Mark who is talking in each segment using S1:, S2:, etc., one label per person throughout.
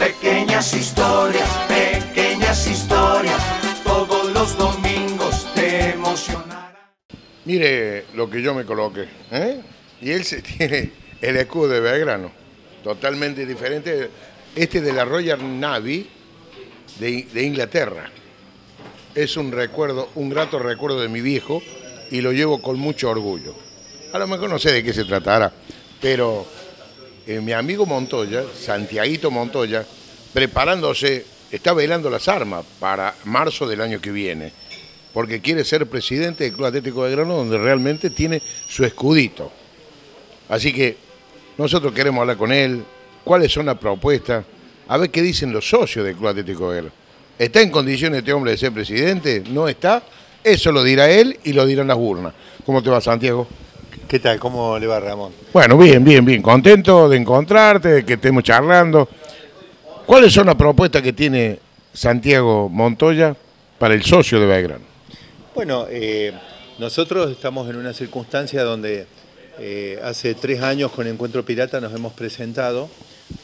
S1: Pequeñas historias, pequeñas historias, todos los domingos te emocionarán.
S2: Mire lo que yo me coloqué. ¿eh? Y él se tiene el escudo de Belgrano, totalmente diferente. Este de la Royal Navy de, de Inglaterra. Es un recuerdo, un grato recuerdo de mi viejo y lo llevo con mucho orgullo. A lo mejor no sé de qué se tratará, pero eh, mi amigo Montoya, Santiaguito Montoya, preparándose, está velando las armas para marzo del año que viene, porque quiere ser presidente del Club Atlético de Grano, donde realmente tiene su escudito. Así que nosotros queremos hablar con él, cuáles son las propuestas, a ver qué dicen los socios del Club Atlético de Grano. ¿Está en condiciones este hombre de ser presidente? ¿No está? Eso lo dirá él y lo dirán las urnas. ¿Cómo te va, Santiago?
S3: ¿Qué tal? ¿Cómo le va Ramón?
S2: Bueno, bien, bien, bien. Contento de encontrarte, de que estemos charlando. ¿Cuáles son las propuestas que tiene Santiago Montoya para el socio de Belgrano?
S3: Bueno, eh, nosotros estamos en una circunstancia donde eh, hace tres años con Encuentro Pirata nos hemos presentado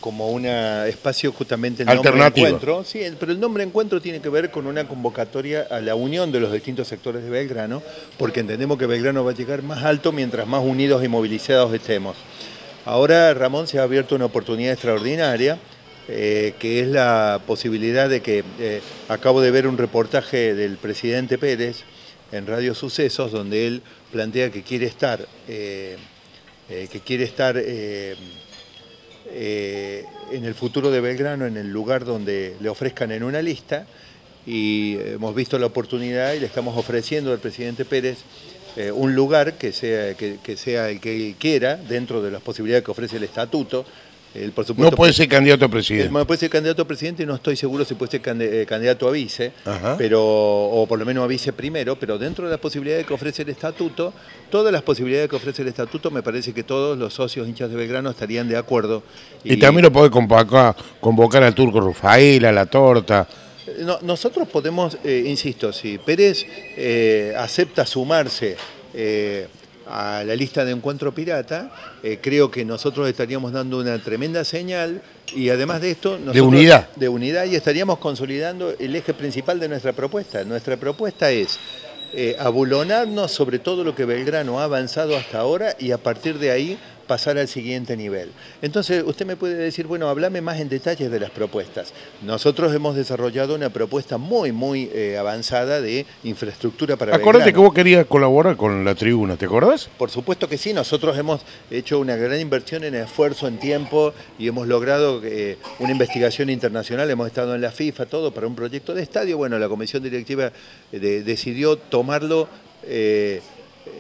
S3: como un espacio justamente el nombre encuentro. Sí, pero el nombre encuentro tiene que ver con una convocatoria a la unión de los distintos sectores de Belgrano, porque entendemos que Belgrano va a llegar más alto mientras más unidos y movilizados estemos. Ahora, Ramón, se ha abierto una oportunidad extraordinaria, eh, que es la posibilidad de que eh, acabo de ver un reportaje del presidente Pérez en Radio Sucesos, donde él plantea que quiere estar, eh, que quiere estar eh, en el futuro de Belgrano, en el lugar donde le ofrezcan en una lista, y hemos visto la oportunidad y le estamos ofreciendo al presidente Pérez eh, un lugar que sea, que, sea el que quiera, dentro de las posibilidades que ofrece el estatuto. Él, por
S2: No puede ser candidato a presidente.
S3: puede ser candidato a presidente y no estoy seguro si puede ser eh, candidato a vice,
S2: Ajá.
S3: pero, o por lo menos a vice primero, pero dentro de las posibilidades que ofrece el estatuto, todas las posibilidades que ofrece el estatuto, me parece que todos los socios hinchas de Belgrano estarían de acuerdo.
S2: Y, también lo puede convocar, convocar al turco Rufael, a la torta.
S3: No- nosotros podemos, eh, insisto, si Pérez eh, acepta sumarse eh, a la lista de encuentro pirata, eh, creo que nosotros estaríamos dando una tremenda señal y además de esto... nosotros-
S2: unidad.
S3: De unidad y estaríamos consolidando el eje principal de nuestra propuesta. Nuestra propuesta es eh, abulonarnos sobre todo lo que Belgrano ha avanzado hasta ahora y a partir de ahí pasar al siguiente nivel. Entonces, usted me puede decir, bueno, háblame más en detalles de las propuestas. Nosotros hemos desarrollado una propuesta muy, muy eh, avanzada de infraestructura para
S2: Acordate que vos querías colaborar con la tribuna, ¿te acordás?
S3: Por supuesto que sí, nosotros hemos hecho una gran inversión en esfuerzo, en tiempo y hemos logrado eh, una investigación internacional, hemos estado en la FIFA, todo para un proyecto de estadio. Bueno, la comisión directiva eh, de- decidió tomarlo, eh,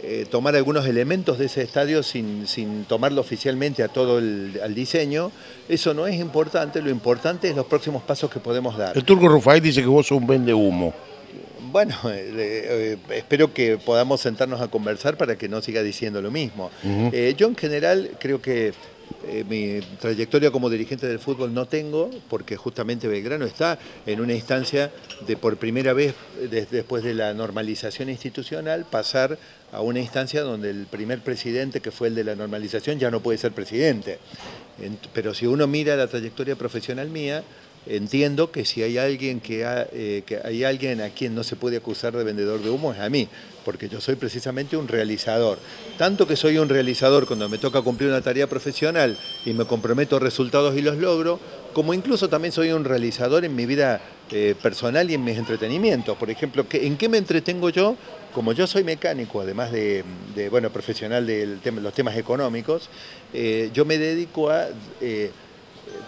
S3: eh, tomar algunos elementos de ese estadio sin, sin tomarlo oficialmente a todo el al diseño. Eso no es importante, lo importante es los próximos pasos que podemos dar.
S2: El turco Rufael dice que vos sos un vende humo.
S3: Bueno, eh, eh, espero que podamos sentarnos a conversar para que no siga diciendo lo mismo. Yo en general creo que eh, mi trayectoria como dirigente del fútbol no tengo, porque justamente Belgrano está en una instancia de por primera vez, des- después de la normalización institucional, pasar a una instancia donde el primer presidente, que fue el de la normalización, ya no puede ser presidente. Ent- Pero si uno mira la trayectoria profesional mía, entiendo que si hay alguien eh, que hay alguien a quien no se puede acusar de vendedor de humo es a mí, porque yo soy precisamente un realizador. Tanto que soy un realizador cuando me toca cumplir una tarea profesional y me comprometo a resultados y los logro, como incluso también soy un realizador en mi vida eh, personal y en mis entretenimientos. Por ejemplo, ¿qué- ¿en qué me entretengo yo? Como yo soy mecánico, además de, bueno, profesional de los temas económicos, eh, yo me dedico a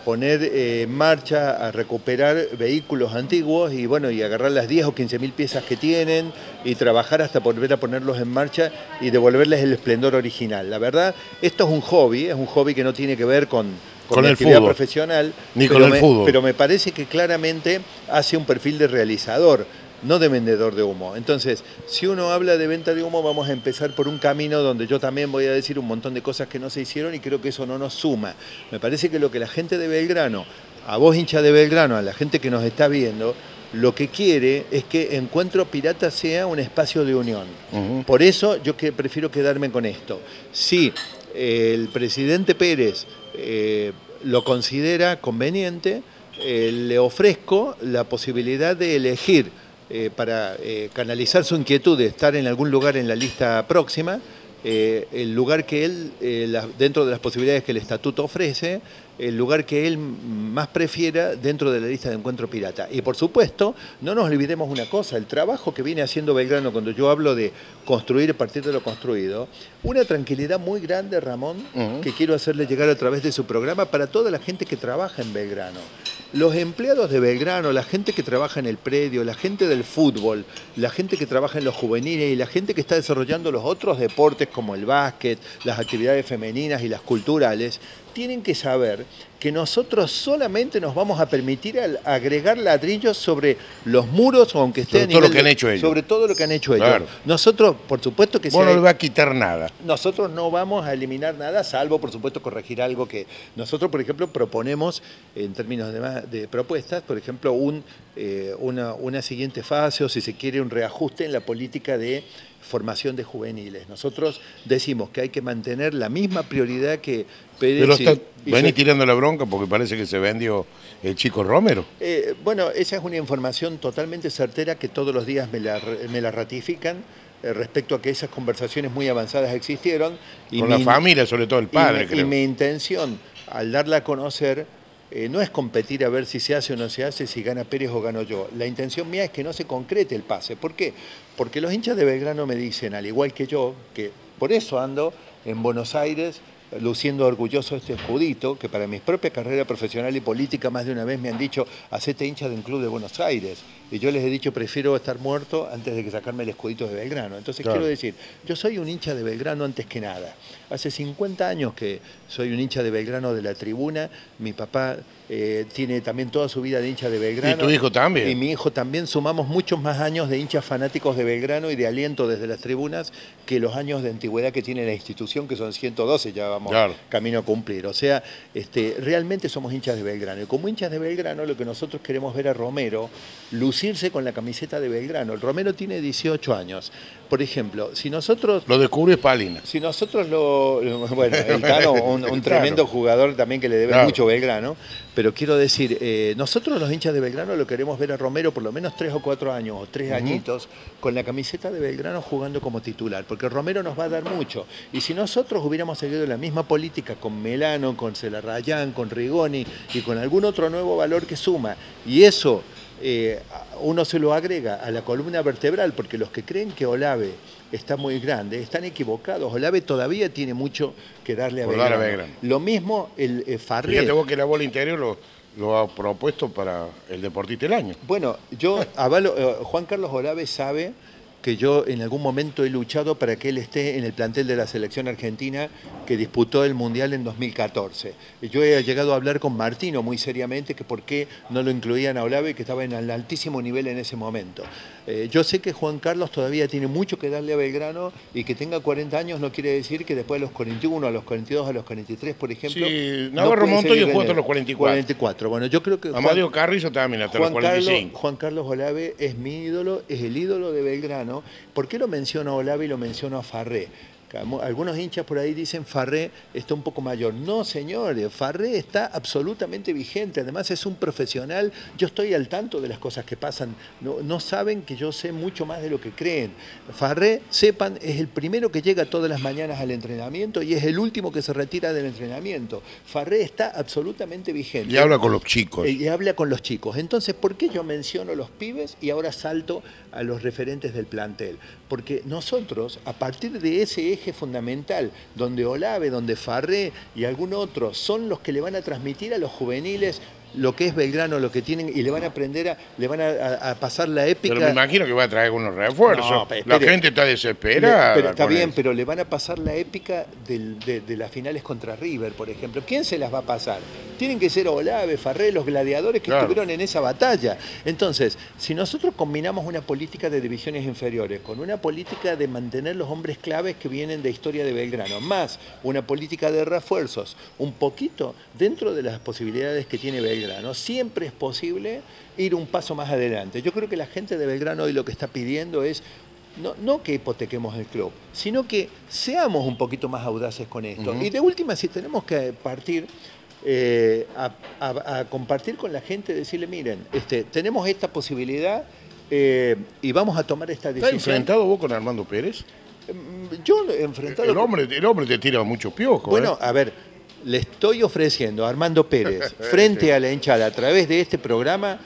S3: poner eh, en marcha, a recuperar vehículos antiguos y bueno, y agarrar las 10 o 15 mil piezas que tienen y trabajar hasta volver a ponerlos en marcha y devolverles el esplendor original. La verdad, esto es un hobby, es un hobby que no tiene que ver con,
S2: Con
S3: mi
S2: el
S3: actividad
S2: fútbol.
S3: profesional,
S2: Ni con el
S3: me-
S2: fútbol.
S3: pero me parece que claramente hace un perfil de realizador, no de vendedor de humo. Entonces, si uno habla de venta de humo, vamos a empezar por un camino donde yo también voy a decir un montón de cosas que no se hicieron y creo que eso no nos suma. Me parece que lo que la gente de Belgrano, a vos hincha de Belgrano, a la gente que nos está viendo, lo que quiere es que Encuentro Pirata sea un espacio de unión. Por eso yo que prefiero quedarme con esto. Si eh, el presidente Pérez eh, lo considera conveniente, eh, le ofrezco la posibilidad de elegir eh, para eh, canalizar su inquietud de estar en algún lugar en la lista próxima, el lugar que él, dentro de las posibilidades que el estatuto ofrece, el lugar que él más prefiera dentro de la lista de encuentro pirata. Y por supuesto, no nos olvidemos una cosa, el trabajo que viene haciendo Belgrano cuando yo hablo de construir a partir de lo construido, una tranquilidad muy grande, Ramón, que quiero hacerle llegar a través de su programa para toda la gente que trabaja en Belgrano. Los empleados de Belgrano, la gente que trabaja en el predio, la gente del fútbol, la gente que trabaja en los juveniles y la gente que está desarrollando los otros deportes como el básquet, las actividades femeninas y las culturales, tienen que saber que nosotros solamente nos vamos a permitir agregar ladrillos sobre los muros, aunque estén
S2: sobre todo lo que han hecho ellos.
S3: Sobre todo lo que han hecho ellos. Nosotros, por supuesto que...
S2: Vos no le va a quitar nada.
S3: Nosotros no vamos a eliminar nada, salvo, por supuesto, corregir algo que nosotros, por ejemplo, proponemos en términos de, propuestas, por ejemplo, un, eh, una, una siguiente fase o, si se quiere, un reajuste en la política de formación de juveniles. Nosotros decimos que hay que mantener la misma prioridad que
S2: Pero está, vení tirando la bronca porque parece que se vendió el chico Romero.
S3: Eh, bueno, esa es una información totalmente certera que todos los días me la, me la ratifican eh, respecto a que esas conversaciones muy avanzadas existieron.
S2: Y Con la familia, sobre todo el padre,
S3: y, Y mi intención, al darla a conocer, eh, no es competir a ver si se hace o no se hace, si gana Pérez o gano yo. La intención mía es que no se concrete el pase. ¿Por qué? Porque los hinchas de Belgrano me dicen, al igual que yo, que por eso ando en Buenos Aires luciendo orgulloso este escudito, que para mi propia carrera profesional y política más de una vez me han dicho, hacete hincha de un club de Buenos Aires. Y yo les he dicho, prefiero estar muerto antes de que sacarme el escudito de Belgrano. Entonces quiero decir, yo soy un hincha de Belgrano antes que nada. Hace 50 años que soy un hincha de Belgrano de la tribuna. Mi papá eh, tiene también toda su vida de hincha de Belgrano.
S2: ¿Y tu hijo también?
S3: Y mi hijo también. Sumamos muchos más años de hinchas fanáticos de Belgrano y de aliento desde las tribunas que los años de antigüedad que tiene la institución, que son 112, ya camino a cumplir. O sea, este, realmente somos hinchas de Belgrano. Y como hinchas de Belgrano, lo que nosotros queremos ver a Romero, lucirse con la camiseta de Belgrano. El Romero tiene 18 años. Por ejemplo, si nosotros...
S2: Lo descubrió Spalina.
S3: Si nosotros lo... Bueno, el Tano, un, tremendo jugador también que le debe mucho Belgrano, pero quiero decir, eh, nosotros los hinchas de Belgrano lo queremos ver a Romero por lo menos tres o cuatro años, o tres añitos, con la camiseta de Belgrano jugando como titular, porque Romero nos va a dar mucho. Y si nosotros hubiéramos seguido la misma política con Melano, con Celarrayán, con Rigoni y con algún otro nuevo valor que suma, y eso eh, uno se lo agrega a la columna vertebral, porque los que creen que Olave está muy grande, están equivocados. Olave todavía tiene mucho que darle a Belgrano. Lo mismo el eh, Farré.
S2: Fíjate vos que la bola interior lo, lo, ha propuesto para el Deportista del Año.
S3: Bueno, yo avalo, eh, Juan Carlos Olave sabe que yo en algún momento he luchado para que él esté en el plantel de la selección argentina que disputó el Mundial en 2014. Yo he llegado a hablar con Martino muy seriamente que por qué no lo incluían a Olave, que estaba en el altísimo nivel en ese momento. Eh, yo sé que Juan Carlos todavía tiene mucho que darle a Belgrano y que tenga 40 años no quiere decir que después de los 41, a los 42, a los 43, por ejemplo...
S2: Sí, Navarro no Montoya jugó hasta los 44.
S3: 44, bueno, yo creo que...
S2: Amadio Carrizo también hasta los 45.
S3: Juan Carlos Olave es mi ídolo, es el ídolo de Belgrano ¿Por qué lo menciono a Olave y lo menciono a Farré? Algunos hinchas por ahí dicen Farré está un poco mayor. No, señores, Farré está absolutamente vigente. Además es un profesional. Yo estoy al tanto de las cosas que pasan. No, saben que yo sé mucho más de lo que creen. Farré, sepan, es el primero que llega todas las mañanas al entrenamiento y es el último que se retira del entrenamiento. Farré está absolutamente vigente.
S2: Y habla con los chicos.
S3: Y habla con los chicos. Entonces, ¿por qué yo menciono los pibes y ahora salto a los referentes del plantel? Porque nosotros, a partir de ese eje fundamental, donde Olave, donde Farré y algún otro son los que le van a transmitir a los juveniles lo que es Belgrano, lo que tienen, y le van a aprender, a, le van a, pasar la épica.
S2: Pero me imagino que va a traer algunos refuerzos. la gente está desesperada.
S3: pero está bien, pero le van a pasar la épica de, las finales contra River, por ejemplo. ¿Quién se las va a pasar? Tienen que ser Olave, Farré, los gladiadores que estuvieron en esa batalla. Entonces, si nosotros combinamos una política de divisiones inferiores con una política de mantener los hombres claves que vienen de historia de Belgrano, más una política de refuerzos, un poquito dentro de las posibilidades que tiene Belgrano, Belgrano. Siempre es posible ir un paso más adelante. Yo creo que la gente de Belgrano hoy lo que está pidiendo es no, que hipotequemos el club, sino que seamos un poquito más audaces con esto. Y de última, si tenemos que partir eh, a, compartir con la gente, decirle, miren, este, tenemos esta posibilidad eh, y vamos a tomar esta decisión.
S2: ¿Estás enfrentado vos con Armando Pérez?
S3: Mm, yo he enfrentado...
S2: El hombre, el hombre te tira mucho piojo.
S3: Bueno, a ver, le estoy ofreciendo a Armando Pérez, frente a la hinchada, a través de este programa,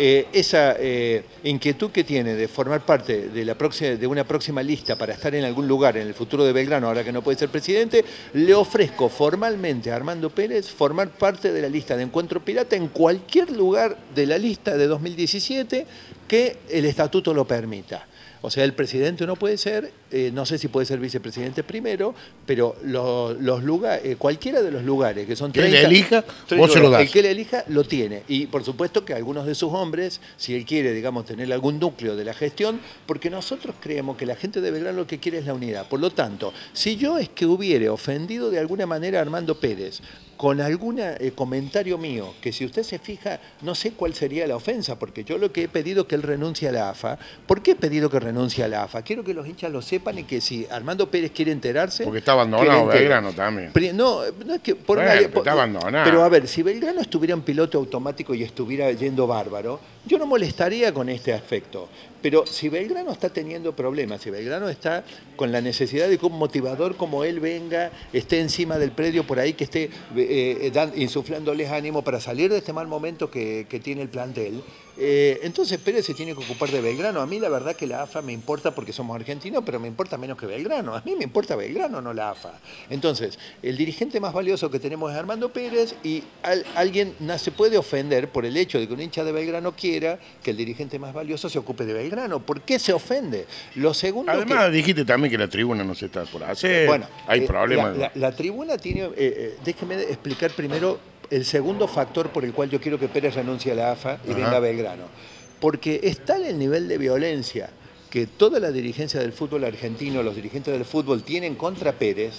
S3: eh, esa eh, inquietud que tiene de formar parte de, la próxima, de una próxima lista para estar en algún lugar en el futuro de Belgrano, ahora que no puede ser presidente, le ofrezco formalmente a Armando Pérez formar parte de la lista de Encuentro Pirata en cualquier lugar de la lista de 2017 que el estatuto lo permita. O sea, el presidente no puede ser, eh, no sé si puede ser vicepresidente primero, pero los, lugares, eh, cualquiera de los lugares que son 30...
S2: Que le elija, vos se lo das.
S3: El que le elija lo tiene. Y por supuesto que algunos de sus hombres, si él quiere, digamos, tener algún núcleo de la gestión, porque nosotros creemos que la gente de Belgrano lo que quiere es la unidad. Por lo tanto, si yo es que hubiere ofendido de alguna manera a Armando Pérez con algún eh, comentario mío, que si usted se fija, no sé cuál sería la ofensa, porque yo lo que he pedido que él renuncie a la AFA. ¿Por qué he pedido que renuncie a la AFA? Quiero que los hinchas lo sepan y que si Armando Pérez quiere enterarse...
S2: Porque está abandonado Belgrano también.
S3: No, no es que... Por
S2: está abandonado.
S3: Pero a ver, si Belgrano estuviera en piloto automático y estuviera yendo bárbaro, yo no molestaría con este aspecto. Pero si Belgrano está teniendo problemas, si Belgrano está con la necesidad de que un motivador como él venga, esté encima del predio por ahí, que esté eh, eh insuflándoles ánimo para salir de este mal momento que, tiene el plantel, eh, entonces Pérez se tiene que ocupar de Belgrano. A mí la verdad que la AFA me importa porque somos argentinos, pero me importa menos que Belgrano. A mí me importa Belgrano, no la AFA. Entonces, el dirigente más valioso que tenemos es Armando Pérez y alguien no se puede ofender por el hecho de que un hincha de Belgrano quiera que el dirigente más valioso se ocupe de Belgrano. ¿Por qué se ofende? Lo segundo
S2: Además, dijiste también que la tribuna no se está por hacer. Bueno, hay eh, problemas.
S3: La, tribuna tiene. Eh, déjeme explicar primero el segundo factor por el cual yo quiero que Pérez renuncie a la AFA y venga a Belgrano. Porque está en el nivel de violencia que toda la dirigencia del fútbol argentino, los dirigentes del fútbol tienen contra Pérez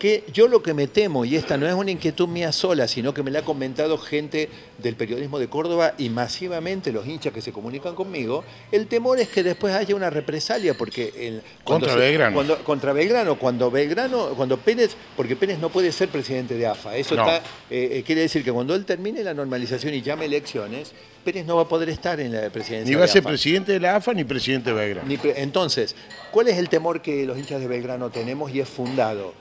S3: que yo lo que me temo, y esta no es una inquietud mía sola, sino que me la ha comentado gente del periodismo de Córdoba y masivamente los hinchas que se comunican conmigo, el temor es que después haya una represalia, porque el,
S2: contra Belgrano.
S3: Cuando, contra Belgrano, cuando Belgrano, cuando Pérez, porque Pérez no puede ser presidente de AFA, eso está, eh, eh, quiere decir que cuando él termine la normalización y llame elecciones, Pérez no va a poder estar en la presidencia.
S2: Ni va a ser presidente de la AFA ni presidente de Belgrano.
S3: entonces, ¿cuál es el temor que los hinchas de Belgrano tenemos y es fundado?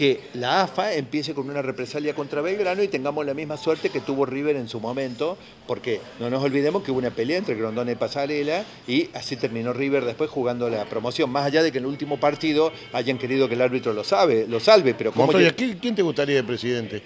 S3: Que la AFA empiece con una represalia contra Belgrano y tengamos la misma suerte que tuvo River en su momento, porque no nos olvidemos que hubo una pelea entre Grondona y Pasarela y así terminó River después jugando la promoción, más allá de que en el último partido hayan querido que el árbitro lo sabe, lo salve, pero
S2: ¿cómo ¿quién te gustaría de presidente?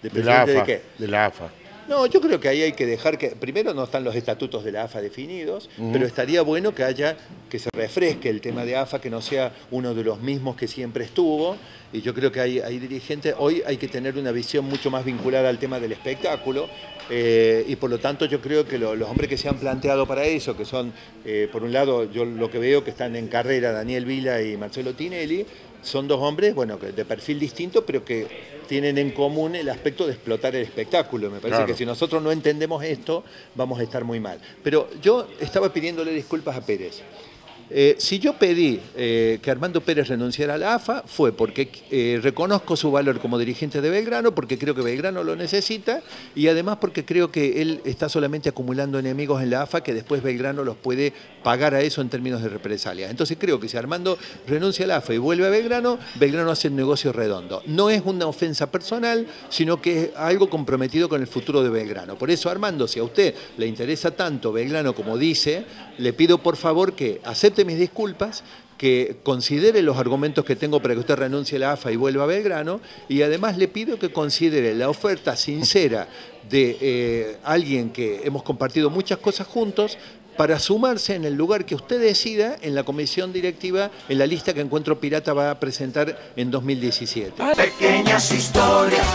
S2: ¿De, presidente de, qué? De la AFA.
S3: No, yo creo que ahí hay que dejar que, primero no están los estatutos de la AFA definidos, pero estaría bueno que haya, que se refresque el tema de AFA, que no sea uno de los mismos que siempre estuvo, y yo creo que hay, hay dirigentes, hoy hay que tener una visión mucho más vinculada al tema del espectáculo, eh, y por lo tanto yo creo que los hombres que se han planteado para eso, que son, eh, por un lado, yo lo que veo que están en carrera Daniel Vila y Marcelo Tinelli, son dos hombres, bueno, de perfil distinto, pero que tienen en común el aspecto de explotar el espectáculo. Me parece que si nosotros no entendemos esto, vamos a estar muy mal. Pero yo estaba pidiéndole disculpas a Pérez. Eh, si yo pedí eh, que Armando Pérez renunciara a la AFA fue porque eh, reconozco su valor como dirigente de Belgrano, porque creo que Belgrano lo necesita y además porque creo que él está solamente acumulando enemigos en la AFA que después Belgrano los puede pagar a eso en términos de represalias. Entonces creo que si Armando renuncia a la AFA y vuelve a Belgrano, Belgrano hace un negocio redondo. No es una ofensa personal, sino que es algo comprometido con el futuro de Belgrano. Por eso Armando, si a usted le interesa tanto Belgrano como dice, le pido por favor que acepte mis disculpas, que considere los argumentos que tengo para que usted renuncie a la AFA y vuelva a Belgrano, y además le pido que considere la oferta sincera de eh, alguien que hemos compartido muchas cosas juntos, para sumarse en el lugar que usted decida en la comisión directiva, en la lista que Encuentro Pirata va a presentar en 2017.
S1: Pequeñas historias.